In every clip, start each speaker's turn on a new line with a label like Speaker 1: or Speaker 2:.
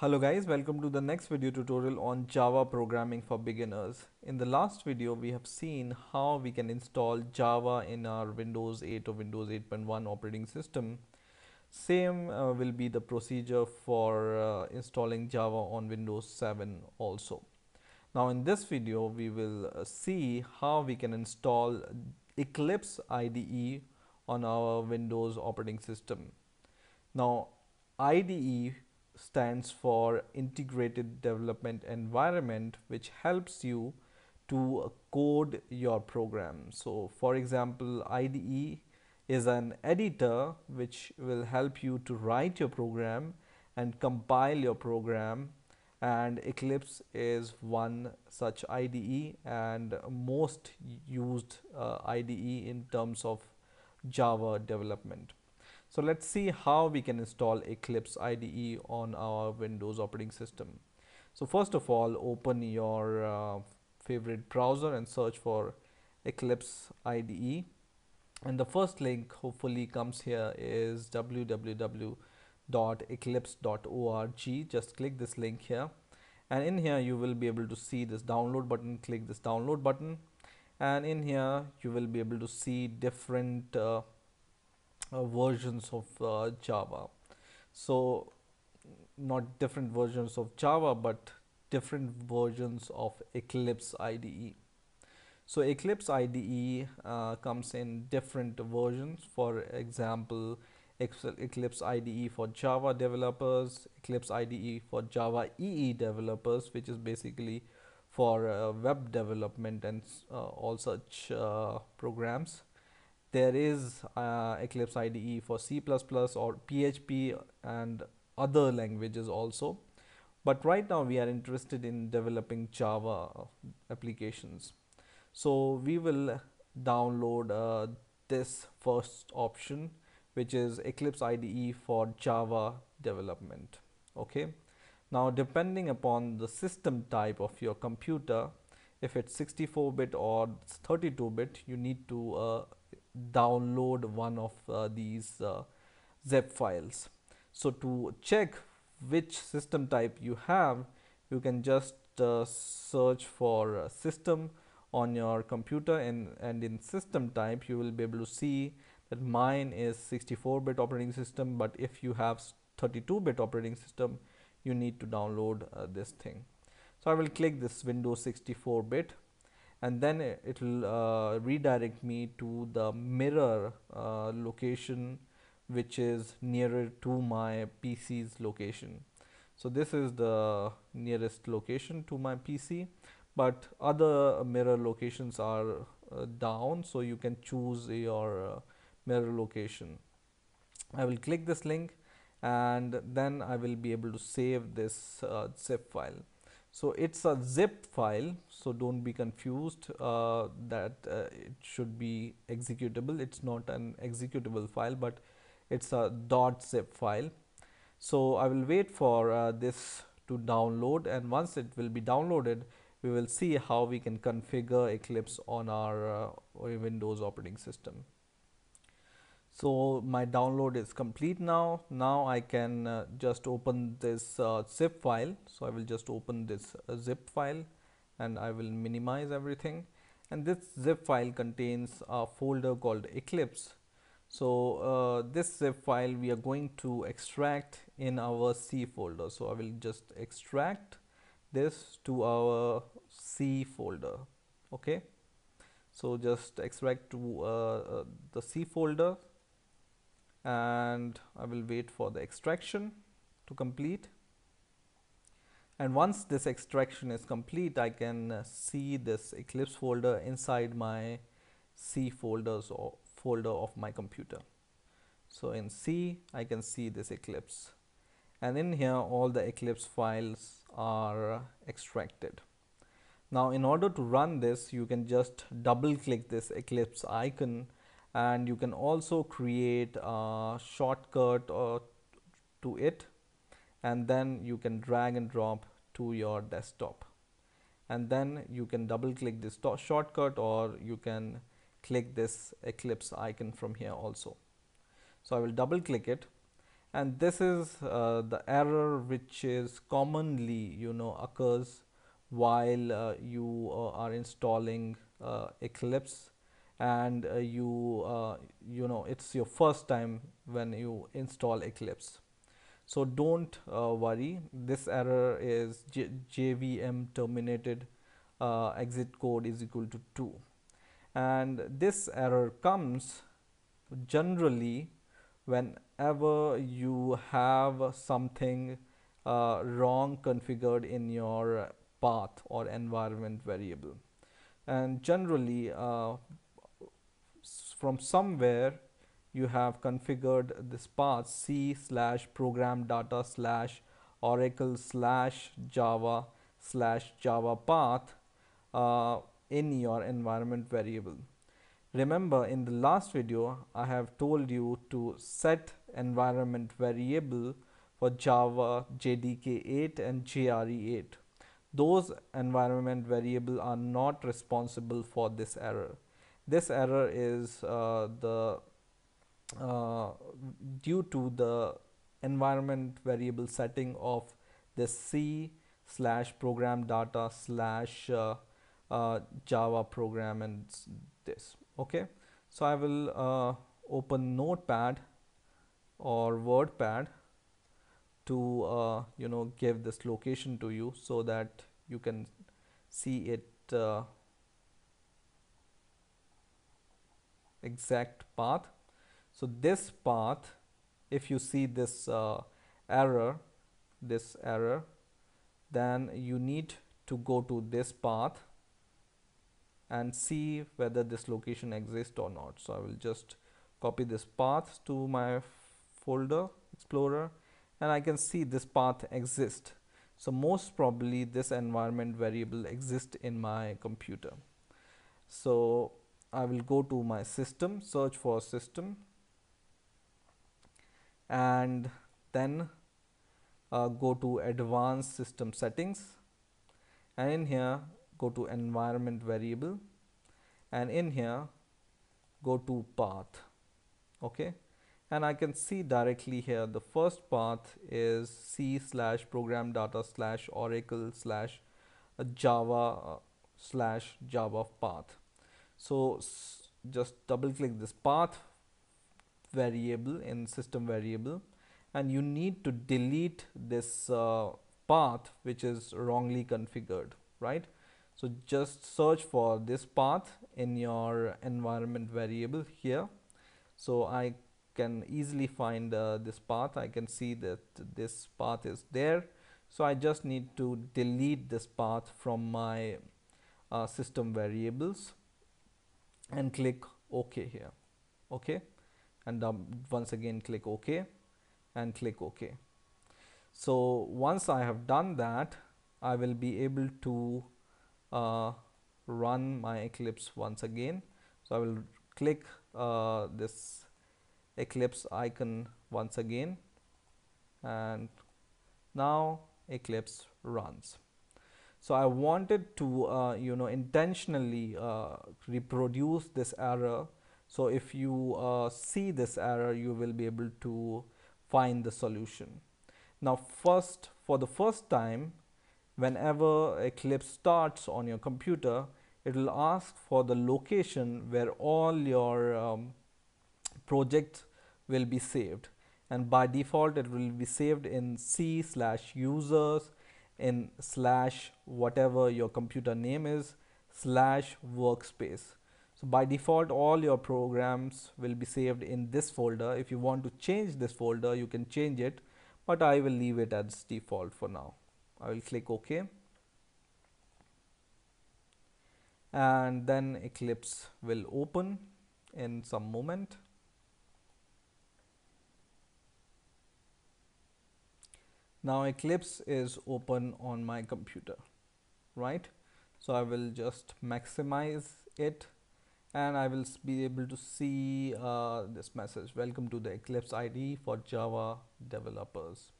Speaker 1: Hello guys, welcome to the next video tutorial on Java programming for beginners. In the last video, we have seen how we can install Java in our Windows 8 or Windows 8.1 operating system. Same uh, will be the procedure for uh, installing Java on Windows 7 also. Now in this video, we will uh, see how we can install Eclipse IDE on our Windows operating system. Now IDE stands for integrated development environment which helps you to code your program so for example IDE is an editor which will help you to write your program and compile your program and Eclipse is one such IDE and most used uh, IDE in terms of Java development. So let's see how we can install Eclipse IDE on our Windows operating system. So first of all, open your uh, favorite browser and search for Eclipse IDE. And the first link hopefully comes here is www.eclipse.org. Just click this link here. And in here you will be able to see this download button. Click this download button. And in here you will be able to see different uh, uh, versions of uh, Java. So not different versions of Java, but different versions of Eclipse IDE. So Eclipse IDE uh, comes in different versions. For example, Eclipse IDE for Java developers, Eclipse IDE for Java EE developers, which is basically for uh, web development and uh, all such uh, programs there is uh, Eclipse IDE for C++ or PHP and other languages also. But right now we are interested in developing Java applications. So we will download uh, this first option which is Eclipse IDE for Java development. Okay? Now depending upon the system type of your computer if it's 64 bit or 32 bit you need to uh, download one of uh, these uh, zip files. So to check which system type you have you can just uh, search for system on your computer and and in system type you will be able to see that mine is 64 bit operating system but if you have 32 bit operating system you need to download uh, this thing. So I will click this Windows 64 bit and then it will uh, redirect me to the mirror uh, location which is nearer to my PC's location. So this is the nearest location to my PC but other mirror locations are uh, down so you can choose your uh, mirror location. I will click this link and then I will be able to save this uh, zip file so it's a zip file so don't be confused uh, that uh, it should be executable. It's not an executable file but it's a dot zip file. So I will wait for uh, this to download and once it will be downloaded we will see how we can configure Eclipse on our uh, Windows operating system so my download is complete now. Now I can uh, just open this uh, zip file. So I will just open this uh, zip file and I will minimize everything. And this zip file contains a folder called Eclipse. So uh, this zip file we are going to extract in our C folder. So I will just extract this to our C folder. Okay? So just extract to uh, uh, the C folder and I will wait for the extraction to complete. And once this extraction is complete I can uh, see this Eclipse folder inside my C folders or folder of my computer. So in C I can see this Eclipse. And in here all the Eclipse files are extracted. Now in order to run this you can just double click this Eclipse icon and you can also create a shortcut uh, to it. And then you can drag and drop to your desktop. And then you can double click this shortcut or you can click this Eclipse icon from here also. So I will double click it. And this is uh, the error which is commonly you know occurs while uh, you uh, are installing uh, Eclipse and uh, you uh, you know it's your first time when you install Eclipse. So don't worry. This error is J JVM terminated exit code is equal to 2 and this error comes generally whenever you have something uh, wrong configured in your path or environment variable. And generally uh, from somewhere you have configured this path c slash program data slash oracle slash java slash java path uh, in your environment variable Remember in the last video I have told you to set environment variable for Java JDK8 and JRE8. Those environment variable are not responsible for this error. This error is uh, the uh, due to the environment variable setting of the C slash program data slash uh, uh Java program and this okay? So I will uh, open notepad or wordpad to uh, you know give this location to you so that you can see it uh, exact path so this path if you see this uh, error this error then you need to go to this path and see whether this location exists or not. So I will just copy this path to my folder explorer and I can see this path exists. So most probably this environment variable exists in my computer. So I will go to my system, search for system. And then uh, go to advanced system settings. And in here go to environment variable. And in here go to path. Okay? And I can see directly here the first path is C slash program data slash oracle slash java uh, slash java path so just double click this path variable in system variable and you need to delete this uh, path which is wrongly configured right so just search for this path in your environment variable here. So I can easily find uh, this path. I can see that this path is there. So I just need to delete this path from my uh, system variables and click OK here. Okay. And um, once again click OK and click OK. So once I have done that, I will be able to uh, run my Eclipse once again. So I will click uh, this Eclipse icon once again and now Eclipse runs. So I wanted to uh, you know intentionally uh, reproduce this error. So if you uh, see this error you will be able to find the solution. Now first for the first time whenever Eclipse starts on your computer, it will ask for the location where all your um, projects will be saved. And by default, it will be saved in C slash users in slash whatever your computer name is slash workspace. So by default, all your programs will be saved in this folder. If you want to change this folder, you can change it, but I will leave it as default for now. I will click OK and then Eclipse will open in some moment. Now Eclipse is open on my computer, right? So I will just maximize it and I will be able to see uh, this message. Welcome to the Eclipse IDE for Java developers.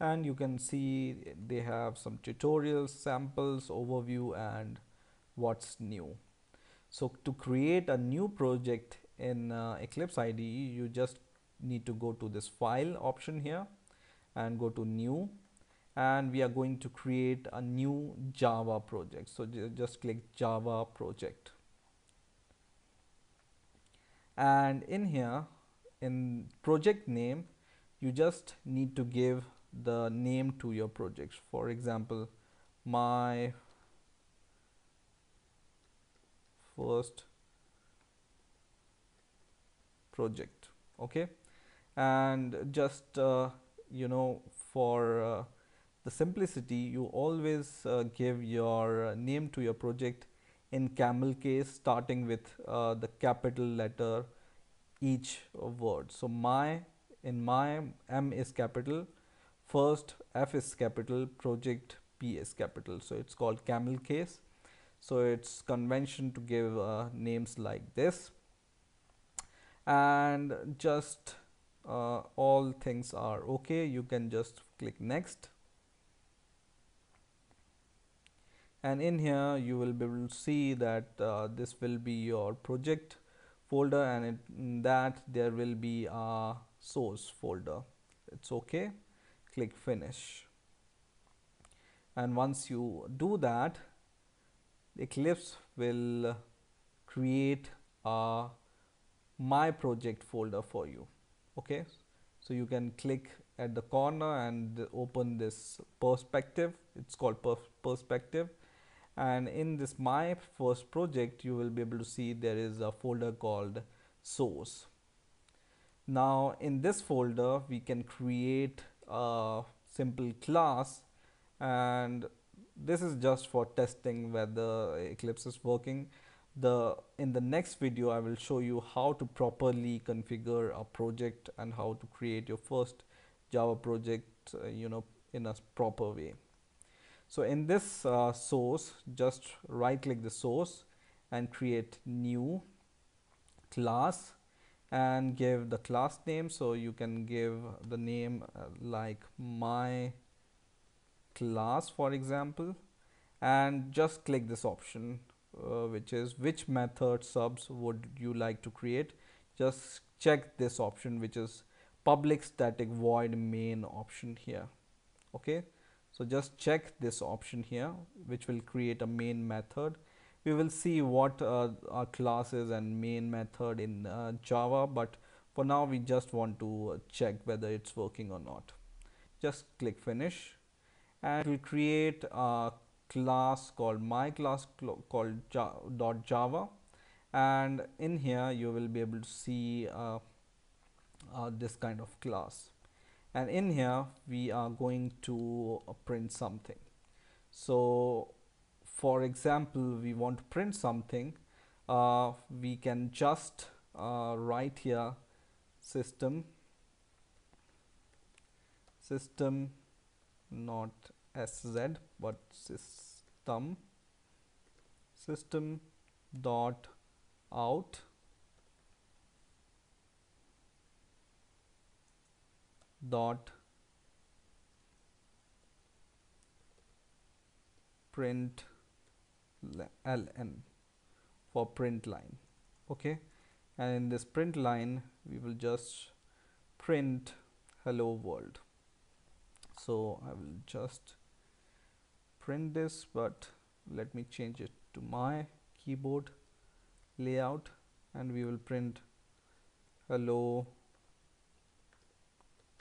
Speaker 1: And you can see they have some tutorials samples overview and what's new. So to create a new project in uh, Eclipse IDE you just need to go to this file option here and go to new and we are going to create a new Java project. So just click Java project. And in here, in project name, you just need to give the name to your project. For example, my first project okay and just uh, you know for uh, the simplicity you always uh, give your uh, name to your project. In camel case starting with uh, the capital letter each word. So my in my m is capital first f is capital project p is capital. So it's called camel case. So it's convention to give uh, names like this. And just uh, all things are okay you can just click next. And in here you will be able to see that uh, this will be your project folder and it, in that there will be a source folder. It's okay. Click finish. And once you do that Eclipse will create a my project folder for you okay so you can click at the corner and open this perspective. It's called perspective. And in this my first project you will be able to see there is a folder called source. Now in this folder we can create a simple class. And this is just for testing whether eclipse is working the in the next video i will show you how to properly configure a project and how to create your first java project uh, you know in a proper way so in this uh, source, just right click the source and create new class and give the class name. So you can give the name uh, like my class for example and just click this option uh, which is which method stubs would you like to create just check this option which is public static void main option here okay so just check this option here which will create a main method. We will see what uh, are classes and main method in uh, Java but for now we just want to check whether it's working or not. Just click finish and we'll create a class called my class called dot java. And in here you will be able to see uh, uh, this kind of class. And in here we are going to uh, print something. So for example we want to print something uh, we can just uh, write here system system not sz but system system dot out. Dot. Print ln for print line. Okay? And in this print line we will just print hello world. So I will just print this but let me change it to my keyboard layout and we will print hello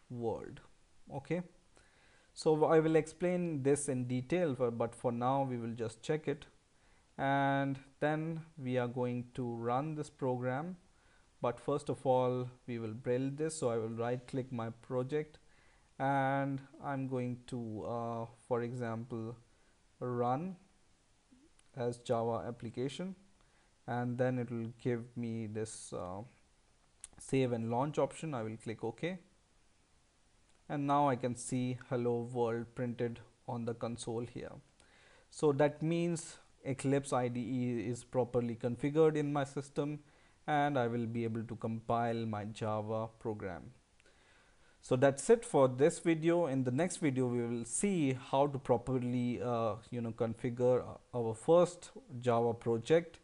Speaker 1: world okay? So I will explain this in detail but for now we will just check it. And then we are going to run this program. But first of all we will build this. So I will right click my project and I'm going to uh, for example run as Java application and then it will give me this uh, save and launch option I will click OK and now I can see hello world printed on the console here. So that means Eclipse IDE is properly configured in my system and I will be able to compile my Java program. So that's it for this video. In the next video, we will see how to properly uh, you know configure our first Java project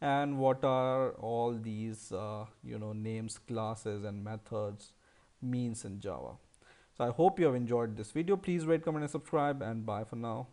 Speaker 1: and what are all these uh, you know names, classes and methods means in Java. So I hope you have enjoyed this video. Please rate, comment and subscribe and bye for now.